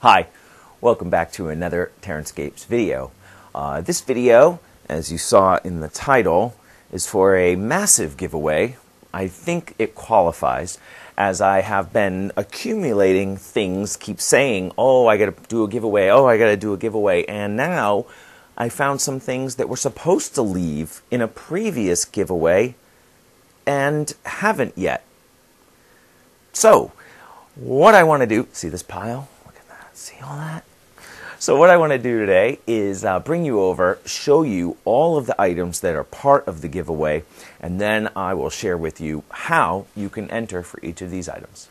Hi, welcome back to another Terranscapes video. Uh, this video, as you saw in the title, is for a massive giveaway. I think it qualifies as I have been accumulating things, keep saying, oh, I gotta do a giveaway, oh, I gotta do a giveaway, and now I found some things that were supposed to leave in a previous giveaway and haven't yet. So, what I want to do, see this pile? See all that? So what I want to do today is uh, bring you over, show you all of the items that are part of the giveaway, and then I will share with you how you can enter for each of these items.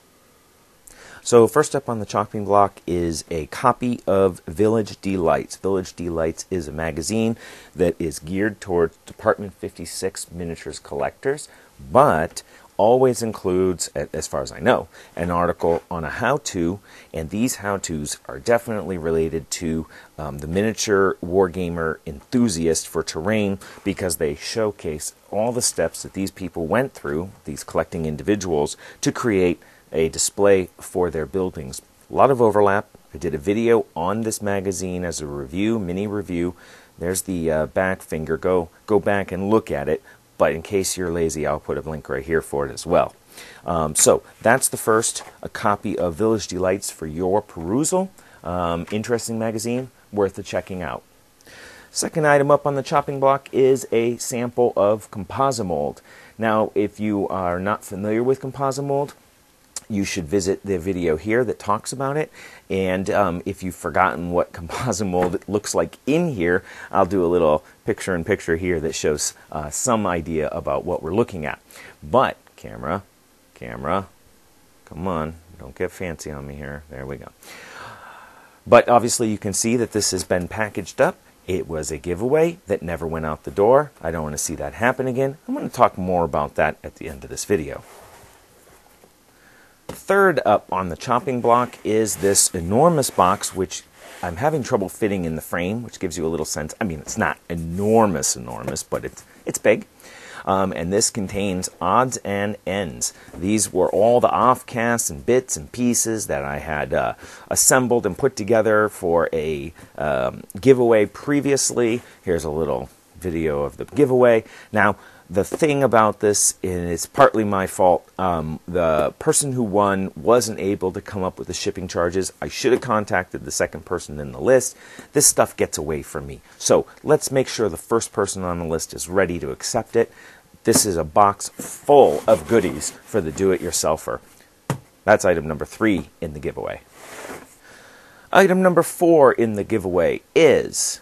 So first up on the chopping block is a copy of Village D-Lights. Village D-Lights is a magazine that is geared towards Department 56 miniatures collectors, but always includes, as far as I know, an article on a how to, and these how to's are definitely related to um, the miniature wargamer enthusiast for terrain because they showcase all the steps that these people went through, these collecting individuals, to create a display for their buildings. A lot of overlap. I did a video on this magazine as a review, mini review. There's the uh, back finger. Go go back and look at it but in case you're lazy, I'll put a link right here for it as well. Um, so that's the first, a copy of Village D-Lights for your perusal. Um, interesting magazine, worth the checking out. Second item up on the chopping block is a sample of Composimold. Now, if you are not familiar with Composimold, you should visit the video here that talks about it. And um, if you've forgotten what Composimold looks like in here, I'll do a little picture in picture here that shows uh, some idea about what we're looking at. But, camera, camera, come on, don't get fancy on me here. There we go. But obviously, you can see that this has been packaged up. It was a giveaway that never went out the door. I don't want to see that happen again. I'm going to talk more about that at the end of this video. Third up on the chopping block is this enormous box, which I'm having trouble fitting in the frame, which gives you a little sense. I mean, it's not enormous, enormous, but it's, it's big. Um, and this contains odds and ends. These were all the offcasts and bits and pieces that I had uh, assembled and put together for a um, giveaway previously. Here's a little video of the giveaway. Now, the thing about this, and it's partly my fault, um, the person who won wasn't able to come up with the shipping charges. I should have contacted the second person in the list. This stuff gets away from me. So let's make sure the first person on the list is ready to accept it. This is a box full of goodies for the do it yourselfer. That's item number three in the giveaway. Item number four in the giveaway is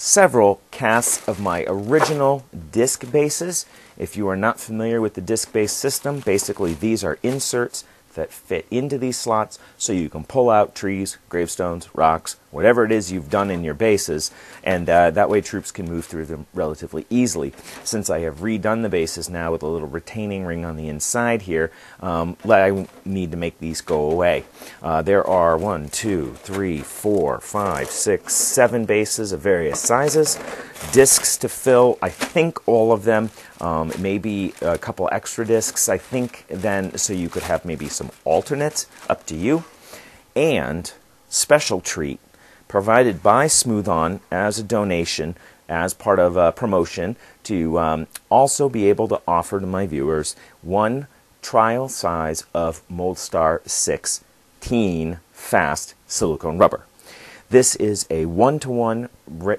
several casts of my original disc bases. If you are not familiar with the disc base system, basically these are inserts that fit into these slots so you can pull out trees, gravestones, rocks, whatever it is you've done in your bases, and uh, that way troops can move through them relatively easily. Since I have redone the bases now with a little retaining ring on the inside here, um, I need to make these go away. Uh, there are one, two, three, four, five, six, seven bases of various sizes, discs to fill, I think all of them, um, maybe a couple extra discs, I think then, so you could have maybe some alternates, up to you, and special treat provided by Smooth-On as a donation, as part of a promotion, to um, also be able to offer to my viewers one trial size of Moldstar 16 fast silicone rubber. This is a one to one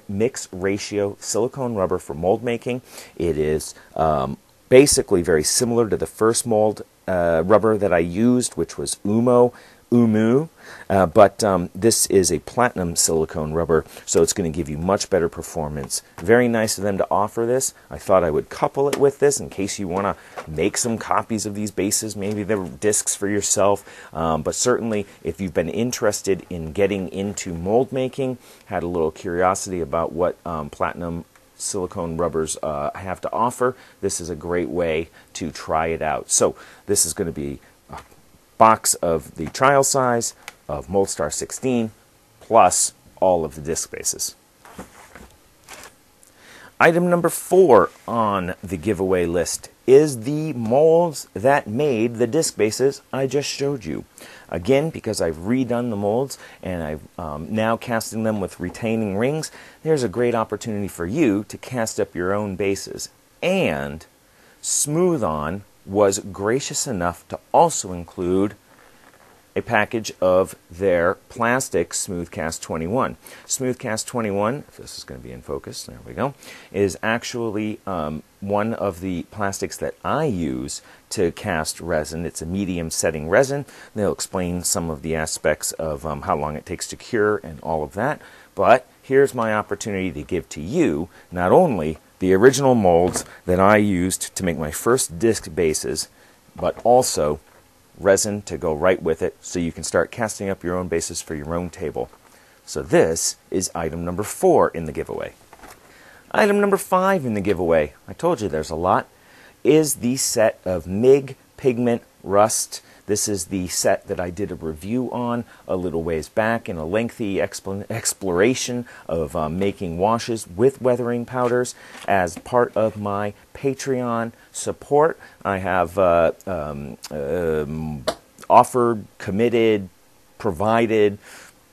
mix ratio silicone rubber for mold making. It is um, basically very similar to the first mold uh, rubber that I used, which was Umo OOMOO, uh, but um, this is a platinum silicone rubber, so it's going to give you much better performance. Very nice of them to offer this. I thought I would couple it with this in case you want to make some copies of these bases, maybe they're discs for yourself. Um, but certainly, if you've been interested in getting into mold making, had a little curiosity about what um, platinum silicone rubbers uh, have to offer, this is a great way to try it out. So, this is going to be box of the trial size of Moldstar 16 plus all of the disk bases. Item number four on the giveaway list is the molds that made the disc bases I just showed you. Again, because I've redone the molds and I'm um, now casting them with retaining rings, there's a great opportunity for you to cast up your own bases. And Smooth-On was gracious enough to also include a package of their plastic Smoothcast 21. Smoothcast 21, if this is going to be in focus, there we go, is actually um, one of the plastics that I use to cast resin. It's a medium setting resin. They'll explain some of the aspects of um, how long it takes to cure and all of that. But here's my opportunity to give to you not only the original molds that I used to make my first disc bases, but also resin to go right with it so you can start casting up your own bases for your own table. So this is item number four in the giveaway. Item number five in the giveaway, I told you there's a lot, is the set of MIG Pigment Rust this is the set that I did a review on a little ways back in a lengthy exploration of um, making washes with weathering powders as part of my Patreon support. I have uh, um, um, offered, committed, provided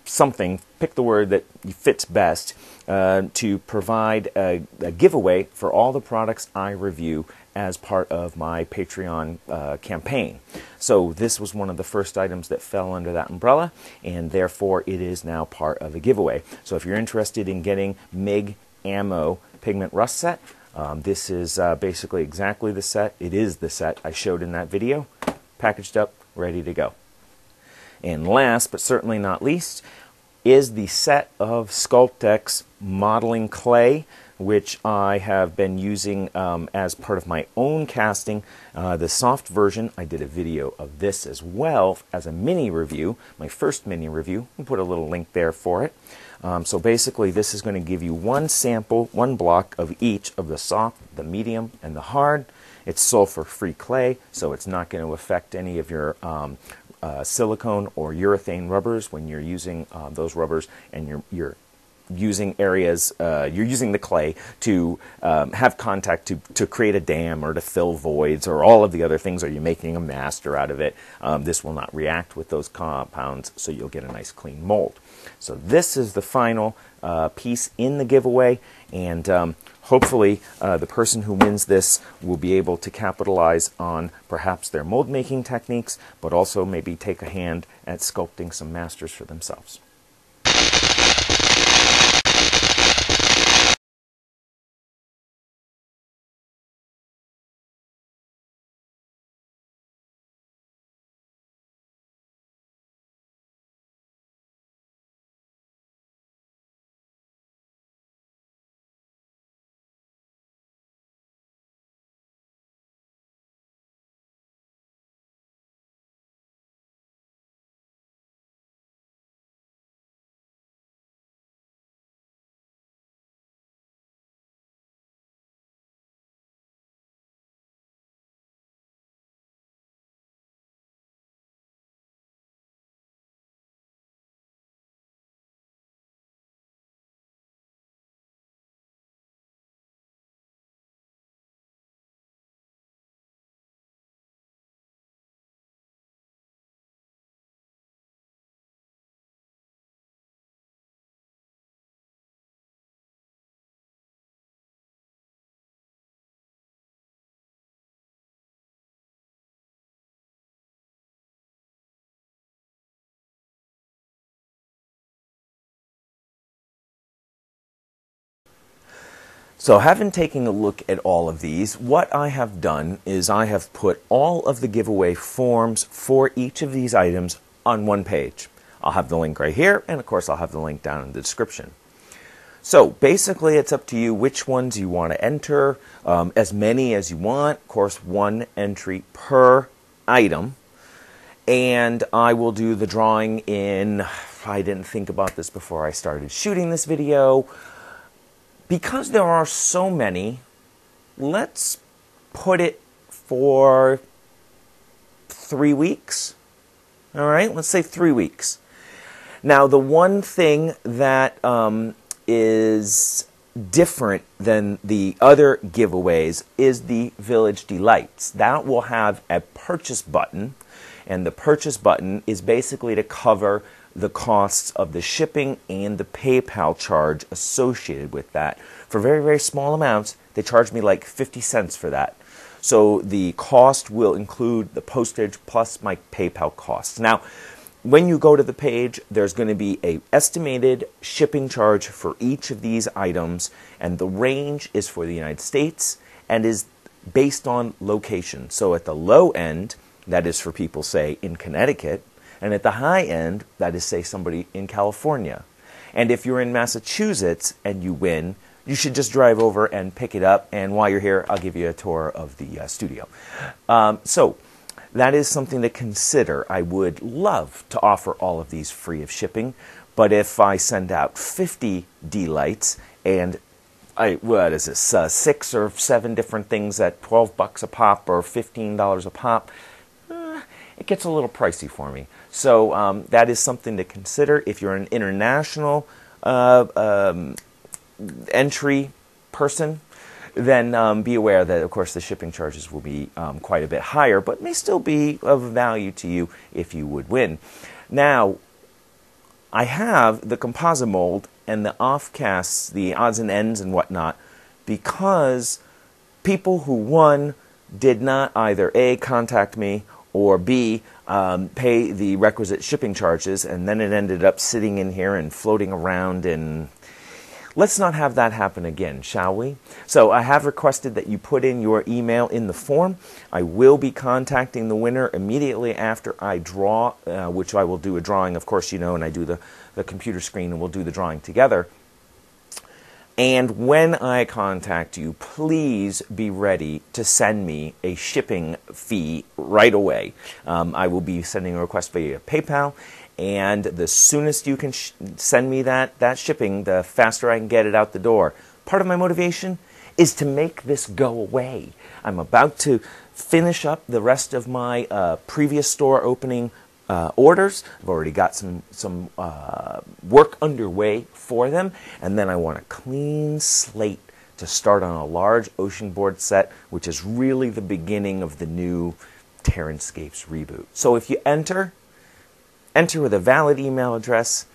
something, pick the word that fits best, uh, to provide a, a, giveaway for all the products I review as part of my Patreon uh, campaign. So this was one of the first items that fell under that umbrella, and therefore it is now part of the giveaway. So if you're interested in getting MIG Ammo Pigment Rust set, um, this is uh, basically exactly the set. It is the set I showed in that video, packaged up, ready to go. And last but certainly not least is the set of Sculptex modeling clay which I have been using um, as part of my own casting. Uh, the soft version, I did a video of this as well as a mini review, my first mini review. I'll put a little link there for it. Um, so basically, this is going to give you one sample, one block of each of the soft, the medium, and the hard. It's sulfur-free clay, so it's not going to affect any of your um, uh, silicone or urethane rubbers when you're using uh, those rubbers and you're, you're using areas, uh, you're using the clay to um, have contact to, to create a dam or to fill voids or all of the other things, Are you're making a master out of it. Um, this will not react with those compounds, so you'll get a nice clean mold. So this is the final uh, piece in the giveaway, and um, hopefully uh, the person who wins this will be able to capitalize on perhaps their mold making techniques, but also maybe take a hand at sculpting some masters for themselves. So having taken a look at all of these, what I have done is I have put all of the giveaway forms for each of these items on one page. I'll have the link right here, and of course I'll have the link down in the description. So basically it's up to you which ones you want to enter, um, as many as you want, of course one entry per item. And I will do the drawing in, I didn't think about this before I started shooting this video, because there are so many, let's put it for three weeks. All right, let's say three weeks. Now, the one thing that um, is different than the other giveaways is the Village D-Lights. That will have a purchase button, and the purchase button is basically to cover the costs of the shipping and the PayPal charge associated with that. For very, very small amounts, they charge me like 50 cents for that. So the cost will include the postage plus my PayPal costs. Now, when you go to the page, there's going to be a estimated shipping charge for each of these items, and the range is for the United States and is based on location. So at the low end, that is for people, say, in Connecticut, and at the high end, that is, say, somebody in California. And if you're in Massachusetts and you win, you should just drive over and pick it up. And while you're here, I'll give you a tour of the uh, studio. Um, so that is something to consider. I would love to offer all of these free of shipping, but if I send out 50 D-lights and I, what is this, uh, six or seven different things at 12 bucks a pop or $15 a pop, it gets a little pricey for me. So um, that is something to consider. If you're an international uh, um, entry person, then um, be aware that, of course, the shipping charges will be um, quite a bit higher, but may still be of value to you if you would win. Now, I have the Composimold and the offcasts, the odds and ends and whatnot, because people who won did not either A, contact me, or B, um, pay the requisite shipping charges, and then it ended up sitting in here and floating around and Let's not have that happen again, shall we? So I have requested that you put in your email in the form. I will be contacting the winner immediately after I draw, uh, which I will do a drawing, of course, you know, and I do the, the computer screen and we'll do the drawing together. And when I contact you, please be ready to send me a shipping fee right away. Um, I will be sending a request via PayPal, and the soonest you can sh- send me that, that shipping, the faster I can get it out the door. Part of my motivation is to make this go away. I'm about to finish up the rest of my uh, previous store opening uh, orders. I've already got some some uh, work underway for them, and then I want a clean slate to start on a large ocean board set, which is really the beginning of the new Terranscapes reboot. So if you enter enter with a valid email address,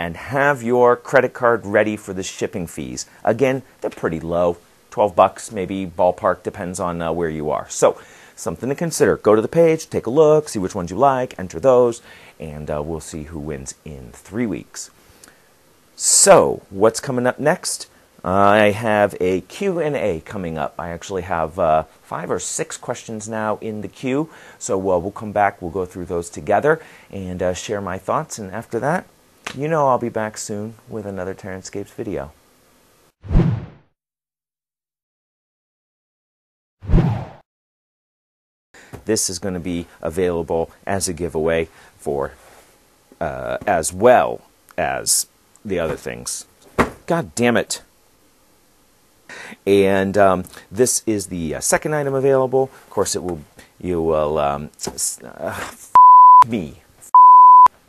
and have your credit card ready for the shipping fees. Again, they're pretty low 12 bucks, maybe ballpark, depends on uh, where you are. So, something to consider. Go to the page, take a look, see which ones you like, enter those, and uh, we'll see who wins in three weeks. So, what's coming up next? I have a Q&A coming up. I actually have uh, five or six questions now in the queue. So uh, we'll come back, we'll go through those together and uh, share my thoughts. And after that, you know I'll be back soon with another Terranscapes video. This is going to be available as a giveaway for uh, as well as the other things. God damn it. And um, this is the uh, second item available. Of course, it will you will um, uh, me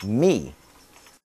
me